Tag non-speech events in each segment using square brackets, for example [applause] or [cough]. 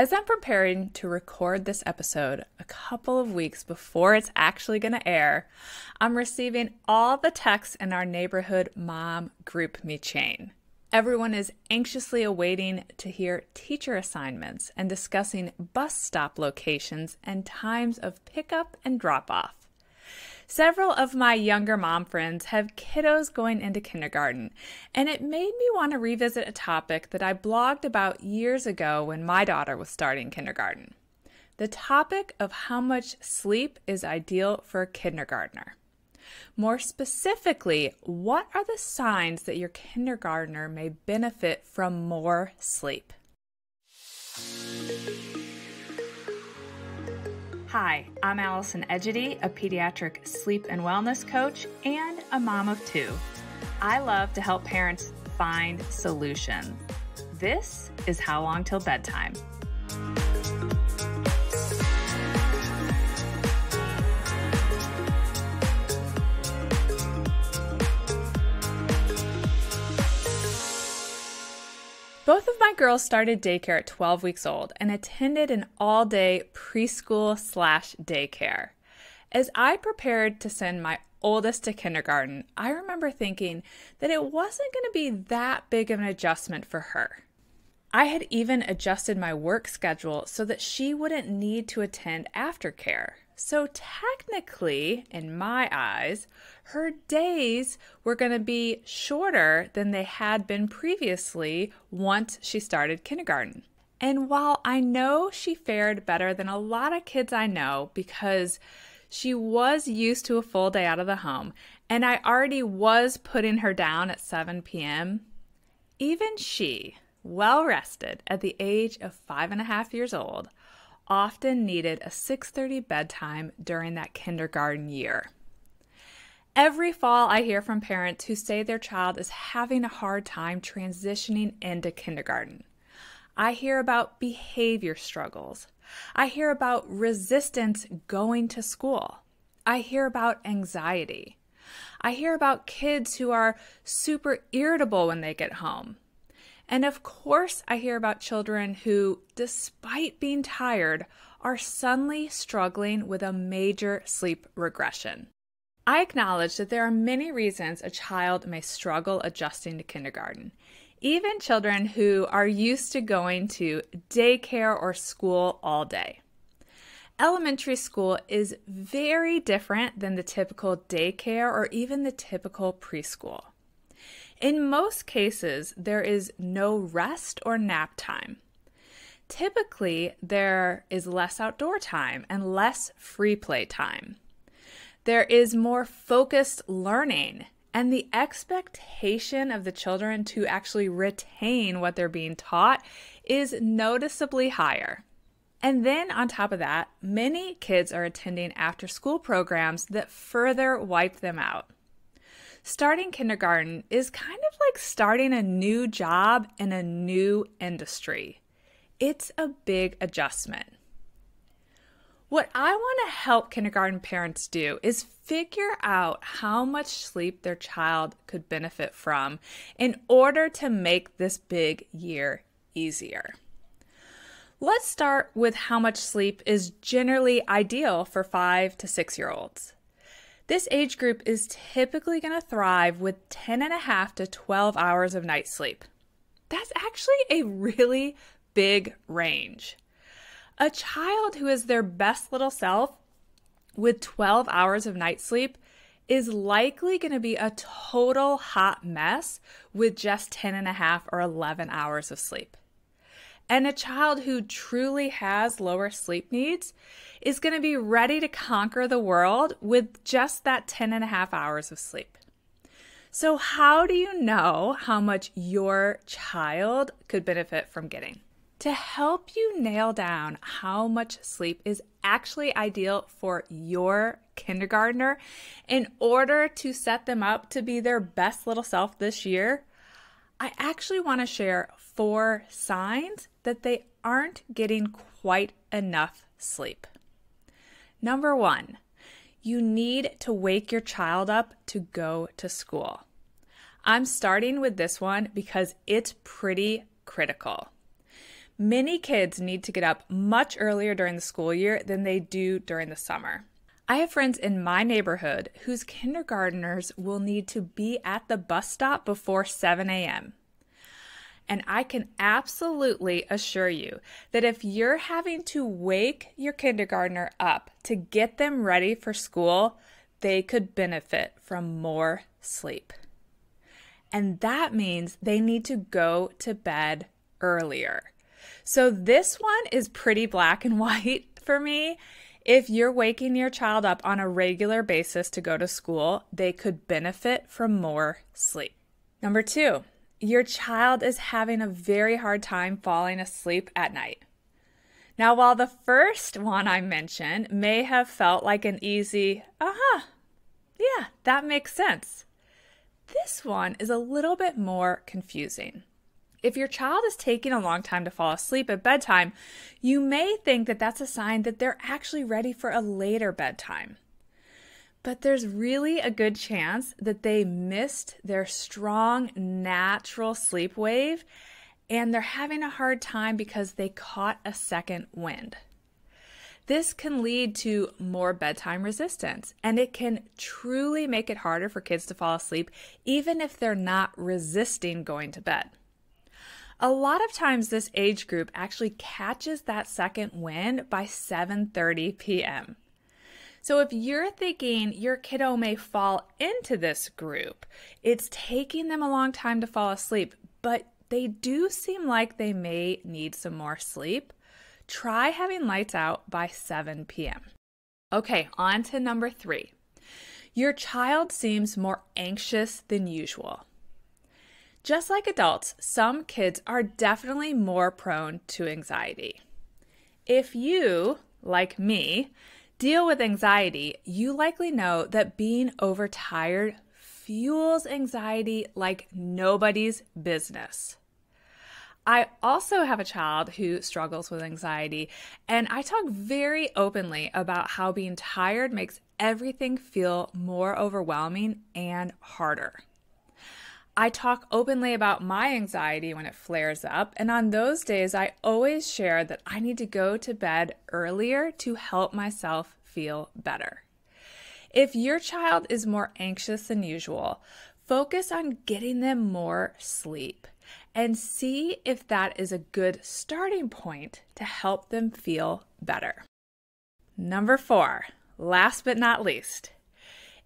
As I'm preparing to record this episode a couple of weeks before it's actually going to air, I'm receiving all the texts in our neighborhood mom GroupMe chain. Everyone is anxiously awaiting to hear teacher assignments and discussing bus stop locations and times of pickup and drop off. Several of my younger mom friends have kiddos going into kindergarten, and it made me want to revisit a topic that I blogged about years ago when my daughter was starting kindergarten. The topic of how much sleep is ideal for a kindergartner. More specifically, what are the signs that your kindergartner may benefit from more sleep? Hi, I'm Allison Egidi, a pediatric sleep and wellness coach and a mom of two. I love to help parents find solutions. This is How Long Till Bedtime. Both of my girls started daycare at 12 weeks old and attended an all day preschool slash daycare. As I prepared to send my oldest to kindergarten, I remember thinking that it wasn't going to be that big of an adjustment for her. I had even adjusted my work schedule so that she wouldn't need to attend aftercare. So, technically, in my eyes, her days were going to be shorter than they had been previously once she started kindergarten. And while I know she fared better than a lot of kids I know because she was used to a full day out of the home, and I already was putting her down at 7 p.m., even she, well rested at the age of five and a half years old, often needed a 6:30 bedtime during that kindergarten year. Every fall I hear from parents who say their child is having a hard time transitioning into kindergarten. I hear about behavior struggles. I hear about resistance going to school. I hear about anxiety. I hear about kids who are super irritable when they get home. And of course, I hear about children who, despite being tired, are suddenly struggling with a major sleep regression. I acknowledge that there are many reasons a child may struggle adjusting to kindergarten. Even children who are used to going to daycare or school all day. Elementary school is very different than the typical daycare or even the typical preschool. In most cases, there is no rest or nap time. Typically, there is less outdoor time and less free play time. There is more focused learning, and the expectation of the children to actually retain what they're being taught is noticeably higher. And then on top of that, many kids are attending after school programs that further wipe them out starting kindergarten is kind of like starting a new job in a new industry. It's a big adjustment. What I want to help kindergarten parents do is figure out how much sleep their child could benefit from in order to make this big year easier. Let's start with how much sleep is generally ideal for five to six year olds. This age group is typically going to thrive with 10 and a half to 12 hours of night sleep. That's actually a really big range. A child who is their best little self with 12 hours of night sleep is likely going to be a total hot mess with just 10 and a half or 11 hours of sleep. And a child who truly has lower sleep needs is going to be ready to conquer the world with just that 10 and a half hours of sleep. So, how do you know how much your child could benefit from getting? To help you nail down how much sleep is actually ideal for your kindergartner in order to set them up to be their best little self this year, I actually want to share four signs that they aren't getting quite enough sleep. Number one, you need to wake your child up to go to school. I'm starting with this one because it's pretty critical. Many kids need to get up much earlier during the school year than they do during the summer. I have friends in my neighborhood whose kindergarteners will need to be at the bus stop before 7 a.m. And I can absolutely assure you that if you're having to wake your kindergartner up to get them ready for school, they could benefit from more sleep. And that means they need to go to bed earlier. So this one is pretty black and [laughs] white for me. If you're waking your child up on a regular basis to go to school, they could benefit from more sleep. Number two, your child is having a very hard time falling asleep at night. Now, while the first one I mentioned may have felt like an easy, uh huh, yeah, that makes sense, this one is a little bit more confusing. If your child is taking a long time to fall asleep at bedtime, you may think that that's a sign that they're actually ready for a later bedtime. But there's really a good chance that they missed their strong natural sleep wave and they're having a hard time because they caught a second wind. This can lead to more bedtime resistance, and it can truly make it harder for kids to fall asleep, even if they're not resisting going to bed. A lot of times this age group actually catches that second wind by 7:30 p.m. So if you're thinking your kiddo may fall into this group, it's taking them a long time to fall asleep, but they do seem like they may need some more sleep. Try having lights out by 7 p.m. Okay, on to number 3. Your child seems more anxious than usual. Just like adults, some kids are definitely more prone to anxiety. If you, like me, deal with anxiety, you likely know that being overtired fuels anxiety like nobody's business. I also have a child who struggles with anxiety, and I talk very openly about how being tired makes everything feel more overwhelming and harder. I talk openly about my anxiety when it flares up, and on those days, I always share that I need to go to bed earlier to help myself feel better. If your child is more anxious than usual, focus on getting them more sleep and see if that is a good starting point to help them feel better. Number four, last but not least,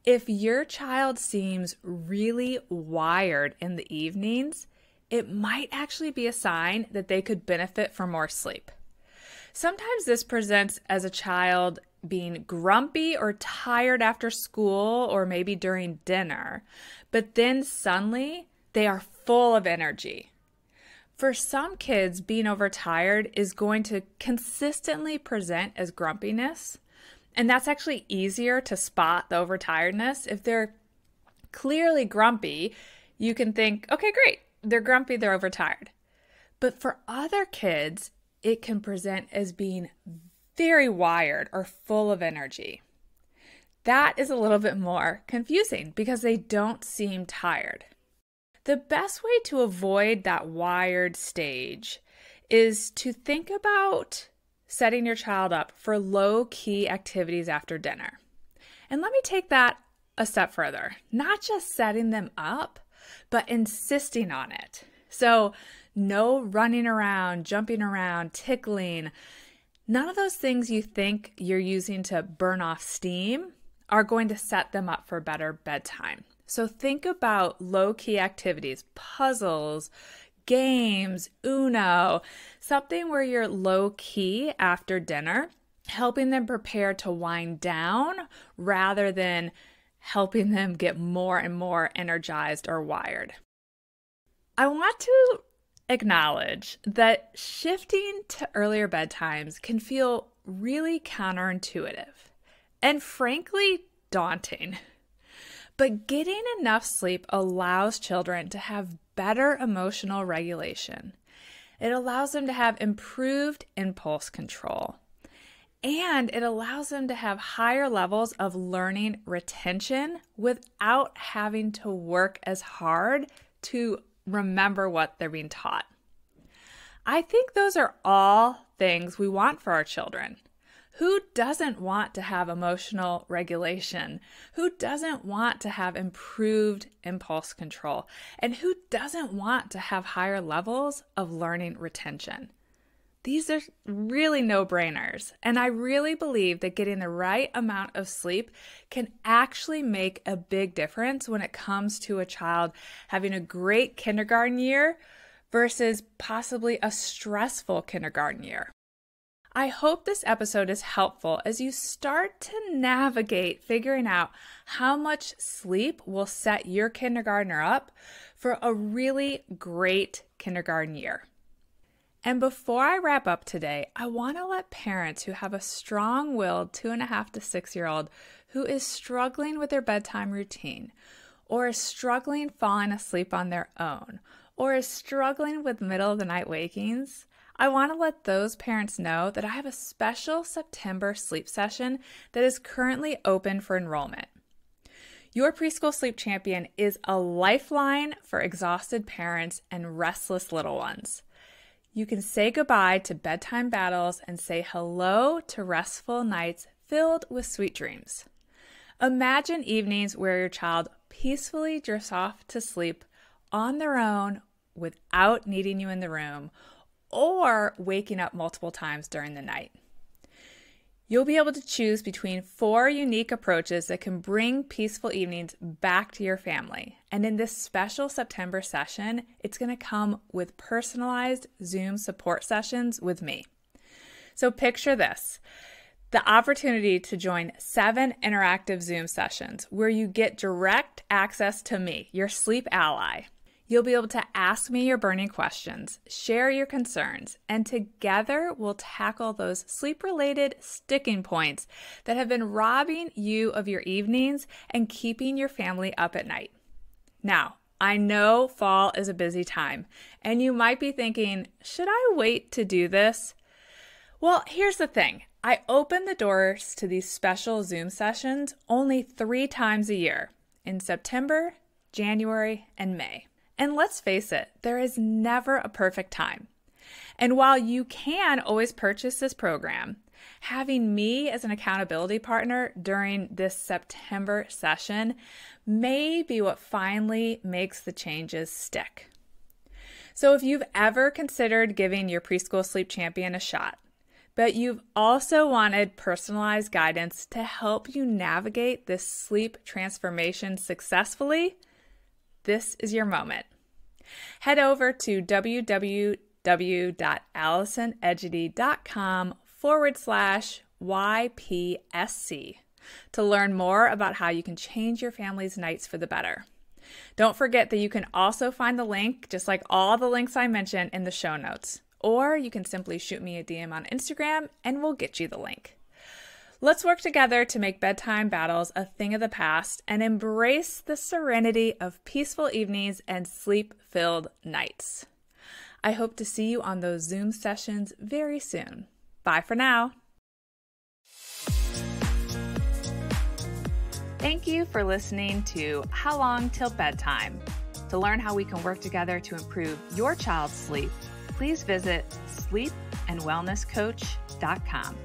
if your child seems really wired in the evenings, it might actually be a sign that they could benefit from more sleep. Sometimes this presents as a child being grumpy or tired after school or maybe during dinner, but then suddenly they are full of energy. For some kids, being overtired is going to consistently present as grumpiness, and that's actually easier to spot the overtiredness. If they're clearly grumpy, you can think, okay, great, they're grumpy, they're overtired. But for other kids, it can present as being very wired or full of energy. That is a little bit more confusing because they don't seem tired. The best way to avoid that wired stage is to think about setting your child up for low key activities after dinner. And let me take that a step further not just setting them up, but insisting on it. So, no running around, jumping around, tickling. None of those things you think you're using to burn off steam are going to set them up for better bedtime. So, think about low key activities, puzzles, games, Uno, something where you're low key after dinner, helping them prepare to wind down rather than helping them get more and more energized or wired. I want to acknowledge that shifting to earlier bedtimes can feel really counterintuitive and frankly daunting. But getting enough sleep allows children to have better emotional regulation. It allows them to have improved impulse control. And it allows them to have higher levels of learning retention without having to work as hard to remember what they're being taught. I think those are all things we want for our children. Who doesn't want to have emotional regulation? Who doesn't want to have improved impulse control? And who doesn't want to have higher levels of learning retention? These are really no brainers. And I really believe that getting the right amount of sleep can actually make a big difference when it comes to a child having a great kindergarten year versus possibly a stressful kindergarten year. I hope this episode is helpful as you start to navigate figuring out how much sleep will set your kindergartner up for a really great kindergarten year. And before I wrap up today, I want to let parents who have a strong willed two and a half to six year old who is struggling with their bedtime routine, or is struggling falling asleep on their own, or is struggling with middle of the night wakings, I want to let those parents know that I have a special September sleep session that is currently open for enrollment. Your preschool sleep champion is a lifeline for exhausted parents and restless little ones. You can say goodbye to bedtime battles and say hello to restful nights filled with sweet dreams. Imagine evenings where your child peacefully drifts off to sleep on their own without needing you in the room or waking up multiple times during the night. You'll be able to choose between four unique approaches that can bring peaceful evenings back to your family. And in this special September session, it's going to come with personalized Zoom support sessions with me. So picture this the opportunity to join seven interactive Zoom sessions where you get direct access to me, your sleep ally. You'll be able to ask me your burning questions, share your concerns, and together we'll tackle those sleep related sticking points that have been robbing you of your evenings and keeping your family up at night. Now, I know fall is a busy time, and you might be thinking, should I wait to do this? Well, here's the thing I open the doors to these special Zoom sessions only three times a year in September, January, and May. And let's face it, there is never a perfect time. And while you can always purchase this program, having me as an accountability partner during this September session may be what finally makes the changes stick. So, if you've ever considered giving your preschool sleep champion a shot, but you've also wanted personalized guidance to help you navigate this sleep transformation successfully, this is your moment. Head over to www.allisonegidi.com forward slash YPSC to learn more about how you can change your family's nights for the better. Don't forget that you can also find the link, just like all the links I mentioned, in the show notes. Or you can simply shoot me a DM on Instagram and we'll get you the link. Let's work together to make bedtime battles a thing of the past and embrace the serenity of peaceful evenings and sleep filled nights. I hope to see you on those Zoom sessions very soon. Bye for now. Thank you for listening to How Long Till Bedtime. To learn how we can work together to improve your child's sleep, pleep and wellness coach.com.